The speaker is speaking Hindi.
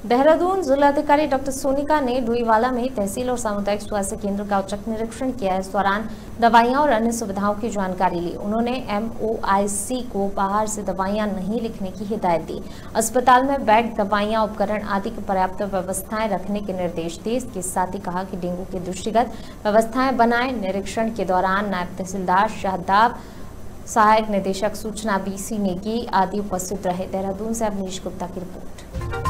देहरादून जिलाधिकारी डॉक्टर सोनिका ने डुईवाला में तहसील और सामुदायिक स्वास्थ्य केंद्र का औचक निरीक्षण किया। इस दौरान दवाइयाँ और अन्य सुविधाओं की जानकारी ली। उन्होंने एमओआईसी को बाहर से दवाइयाँ नहीं लिखने की हिदायत दी। अस्पताल में बेड, दवाइयाँ, उपकरण आदि की पर्याप्त व्यवस्थाएँ रखने के निर्देश दिए। इसके साथ ही कहा कि डेंगू के दृष्टिगत व्यवस्थाएँ बनाए। निरीक्षण के दौरान नायब तहसीलदार शाहदाब, सहायक निदेशक सूचना बीसी नेगी आदि उपस्थित रहे। देहरादून से अवनीश गुप्ता की रिपोर्ट।